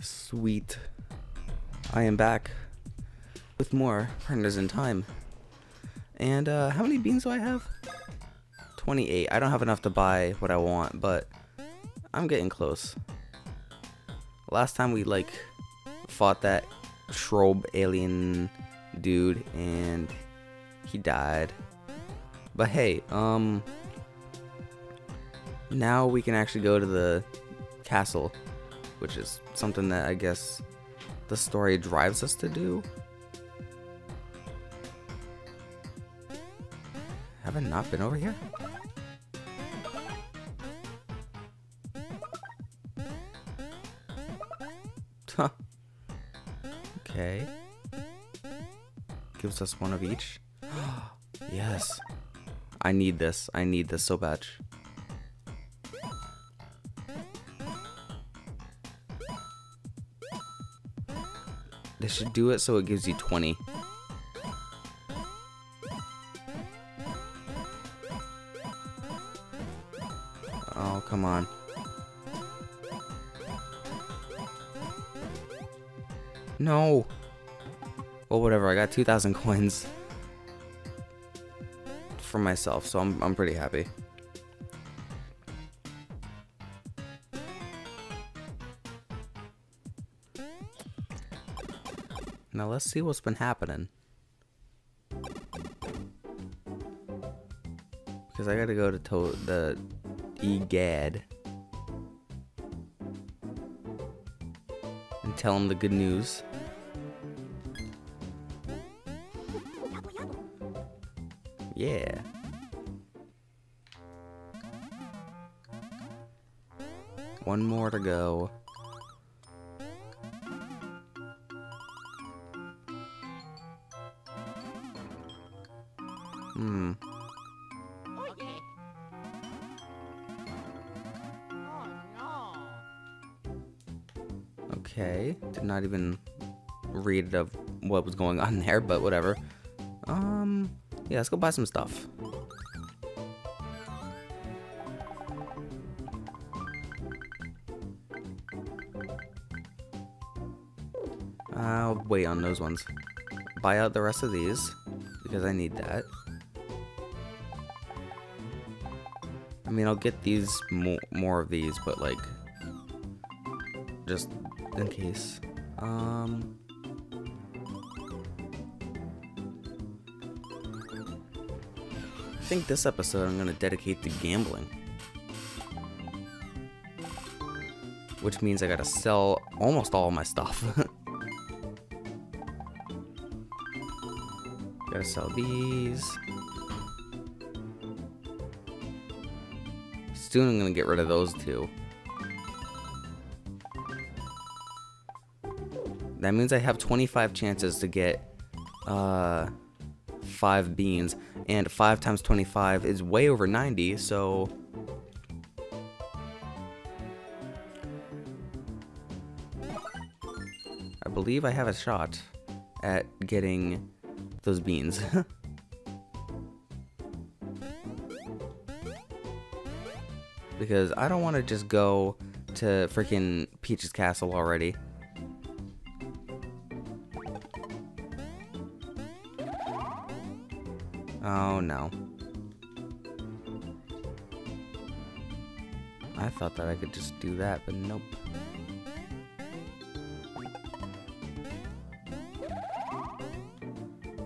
Sweet. I am back with more Partners in Time. And uh, how many beans do I have? 28. I don't have enough to buy what I want, but I'm getting close. Last time we like fought that Shroob alien dude and he died. But hey, um now we can actually go to the castle, which is something that I guess the story drives us to do. Have I not been over here? Huh. Okay. Gives us one of each. yes. I need this. I need this so bad. They should do it so it gives you 20. Oh, come on. No. Well, whatever. I got 2,000 coins for myself, so I'm, I'm pretty happy. Now let's see what's been happening. Because I gotta go to, to the EGAD and tell him the good news. Yeah. One more to go. Okay. Did not even read of what was going on there, but whatever. Um, yeah, let's go buy some stuff. I'll wait on those ones. Buy out the rest of these, because I need that. I mean, I'll get these more, more of these, but like, just in case. Um, I think this episode I'm gonna dedicate to gambling, which means I gotta sell almost all my stuff. gotta sell these. Soon I'm gonna get rid of those two. That means I have 25 chances to get uh, 5 beans, and 5 times 25 is way over 90, so... I believe I have a shot at getting those beans. because I don't want to just go to freaking Peach's Castle already. Oh mm-hmm. no. I thought that I could just do that, but nope.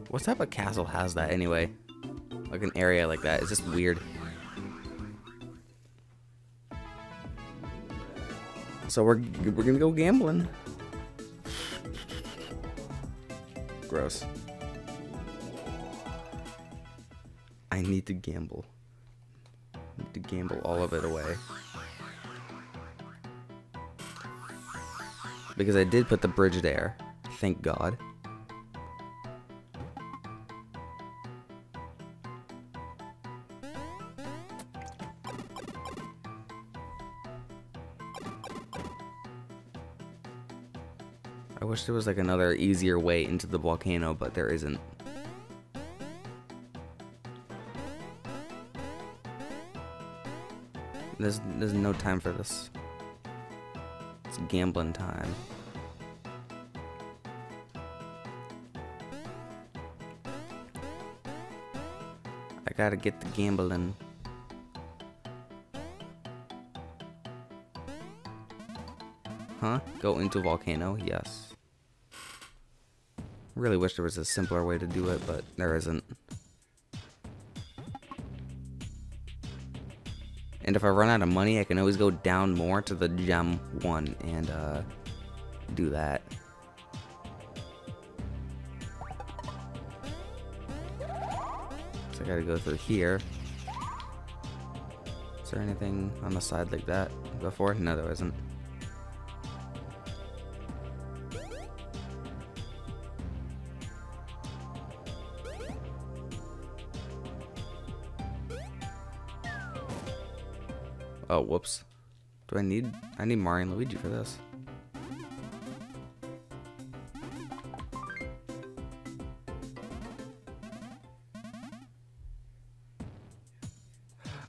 What type of castle has that anyway? Like an area like that. It's just weird. So we're we're gonna go gambling. Gross. I need to gamble. I need to gamble all of it away. Because I did put the bridge there. Thank God. I wish there was like another easier way into the volcano, but there isn't. There's, there's no time for this. It's gambling time. I gotta get the gambling. Huh? Go into volcano? Yes. Really wish there was a simpler way to do it, but there isn't. And if I run out of money, I can always go down more to the gem one and uh, do that. So I gotta go through here. Is there anything on the side like that before? No, there isn't. Oh, whoops. Do I need... I need Mario and Luigi for this.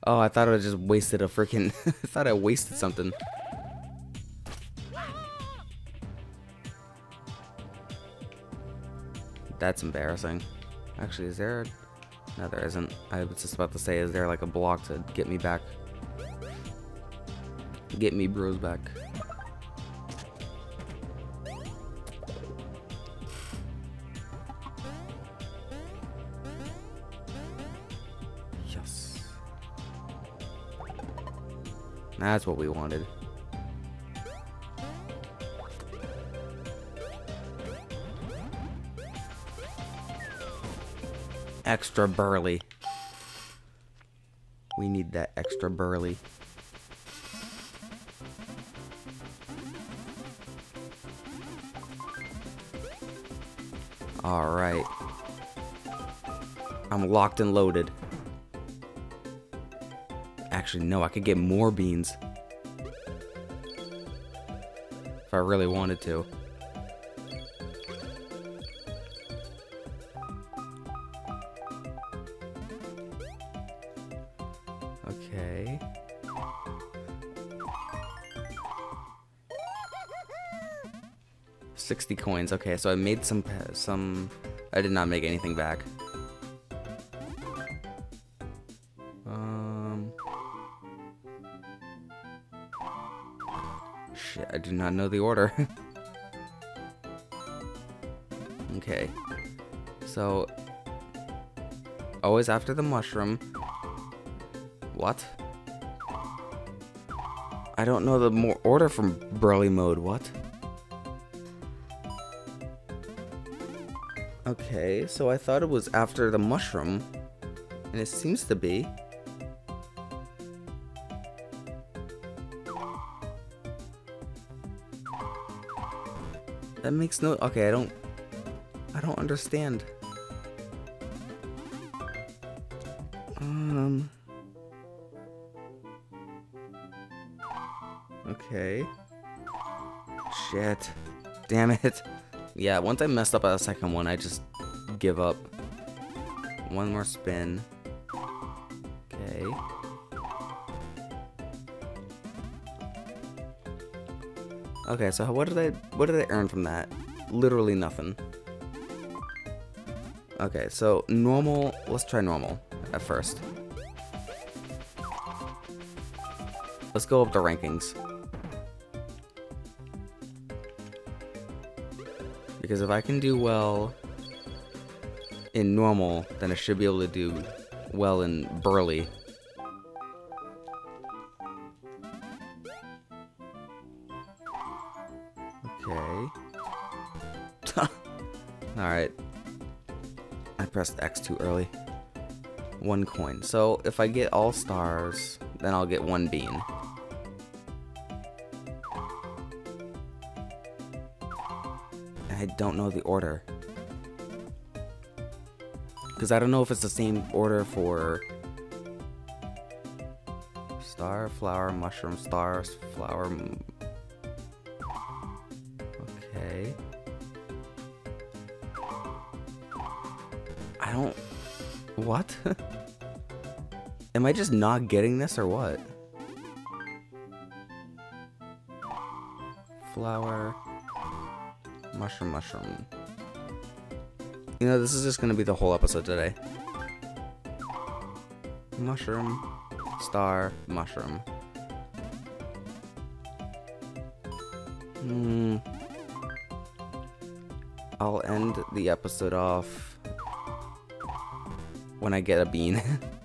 Oh, I thought I just wasted a freaking... I thought I wasted something. That's embarrassing. Actually, is there... No, there isn't. I was just about to say, is there like a block to get me back? Get me bros back. Yes. That's what we wanted. Extra burly. We need that extra burly. Alright. I'm locked and loaded. Actually, no, I could get more beans. If I really wanted to. 60 coins. Okay, so I made some some I did not make anything back. Um Shit, I do not know the order. okay. So always after the mushroom. What? I don't know the more order from Burly mode. What? Okay, so I thought it was after the mushroom, and it seems to be. That makes no- okay, I don't- I don't understand. Um... Okay. Shit. Damn it. Yeah, once I messed up at the second one, I just give up. One more spin. Okay. Okay, so what did I what did I earn from that? Literally nothing. Okay, so normal, let's try normal at first. Let's go up the rankings. Because if I can do well in normal, then I should be able to do well in burly. Okay. Alright. I pressed X too early. One coin. So if I get all stars, then I'll get one bean. I don't know the order. Because I don't know if it's the same order for star, flower, mushroom, stars, flower. Okay. I don't. What? Am I just not getting this or what? Flower. Mushroom, mushroom. You know, this is just gonna be the whole episode today. mushroom, star, mushroom. Hmm. I'll end the episode off when I get a bean.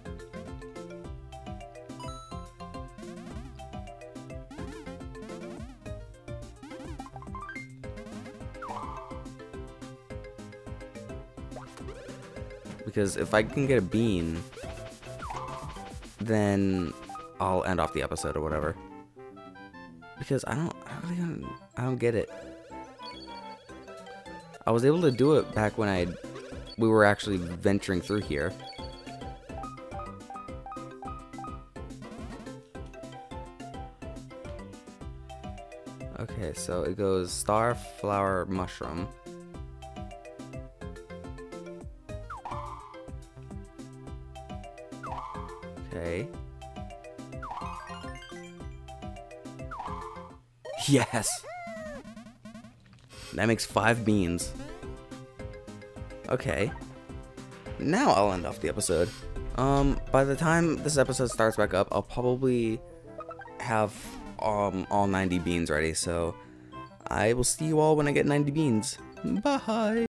because if I can get a bean, then I'll end off the episode or whatever. Because I don't, I don't, I don't get it. I was able to do it back when I, we were actually venturing through here. Okay, so it goes star, flower, mushroom. Yes! That makes five beans. Okay. Now I'll end off the episode. Um, by the time this episode starts back up, I'll probably have um all 90 beans ready, so I will see you all when I get 90 beans. Bye!